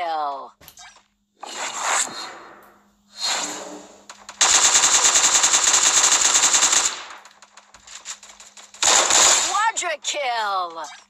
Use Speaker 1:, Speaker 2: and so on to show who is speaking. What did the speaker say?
Speaker 1: kill. Quadra kill.